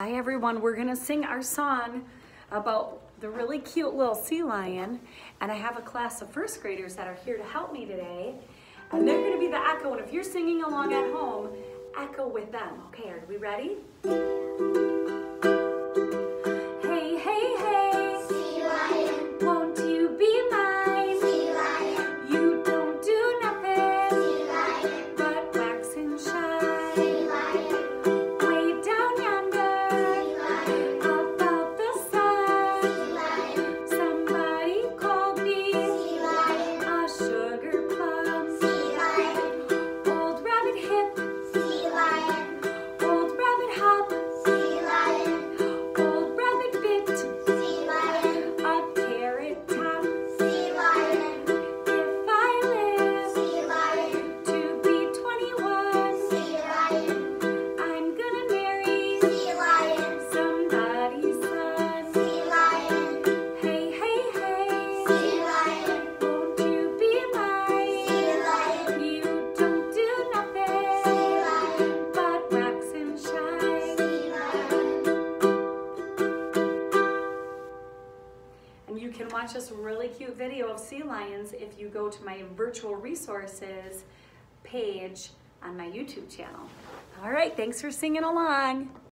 Hi everyone, we're gonna sing our song about the really cute little sea lion and I have a class of first graders that are here to help me today and they're gonna be the echo and if you're singing along at home, echo with them. Okay, are we ready? And you can watch this really cute video of sea lions if you go to my virtual resources page on my YouTube channel. All right, thanks for singing along.